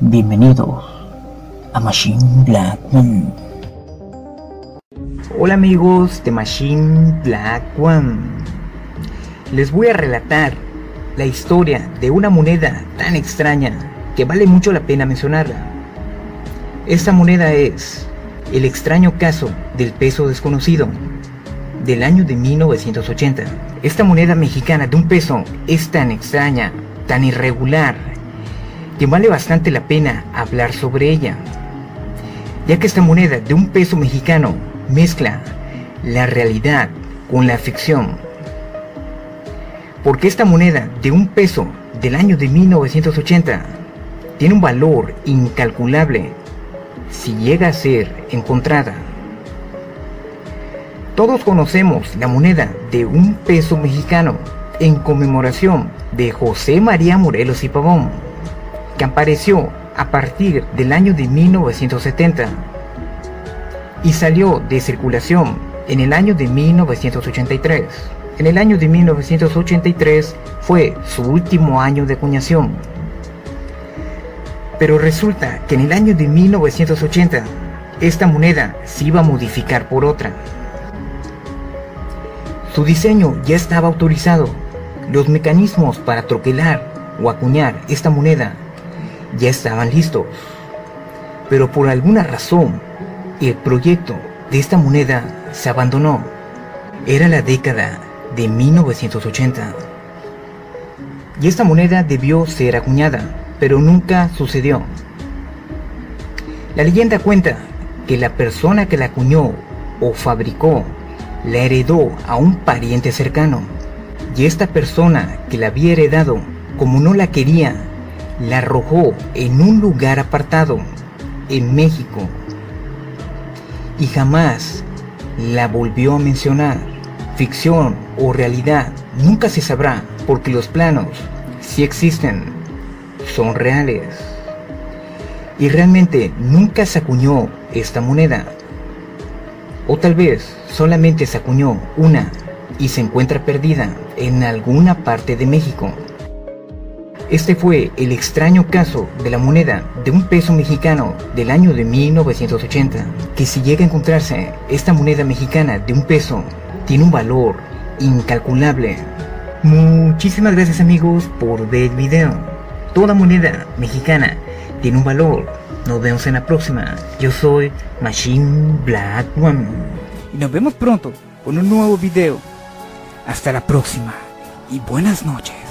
Bienvenidos a Machine Black One. Hola amigos de Machine Black One. Les voy a relatar la historia de una moneda tan extraña que vale mucho la pena mencionarla. Esta moneda es el extraño caso del peso desconocido del año de 1980. Esta moneda mexicana de un peso es tan extraña, tan irregular, que vale bastante la pena hablar sobre ella, ya que esta moneda de un peso mexicano mezcla la realidad con la ficción. Porque esta moneda de un peso del año de 1980 tiene un valor incalculable si llega a ser encontrada. Todos conocemos la moneda de un peso mexicano en conmemoración de José María Morelos y Pavón, que apareció a partir del año de 1970 y salió de circulación en el año de 1983. En el año de 1983 fue su último año de acuñación. Pero resulta que en el año de 1980 esta moneda se iba a modificar por otra. Su diseño ya estaba autorizado. Los mecanismos para troquelar o acuñar esta moneda ya estaban listos. Pero por alguna razón, el proyecto de esta moneda se abandonó. Era la década de 1980. Y esta moneda debió ser acuñada, pero nunca sucedió. La leyenda cuenta que la persona que la acuñó o fabricó la heredó a un pariente cercano. Y esta persona que la había heredado, como no la quería, la arrojó en un lugar apartado, en México, y jamás la volvió a mencionar. Ficción o realidad nunca se sabrá porque los planos, si existen, son reales. Y realmente nunca se acuñó esta moneda. O tal vez solamente se acuñó una y se encuentra perdida en alguna parte de México. Este fue el extraño caso de la moneda de un peso mexicano del año de 1980, que si llega a encontrarse esta moneda mexicana de un peso, tiene un valor incalculable. Muchísimas gracias amigos por ver el video. Toda moneda mexicana tiene un valor. Nos vemos en la próxima. Yo soy Machine Black One. Y nos vemos pronto con un nuevo video. Hasta la próxima y buenas noches.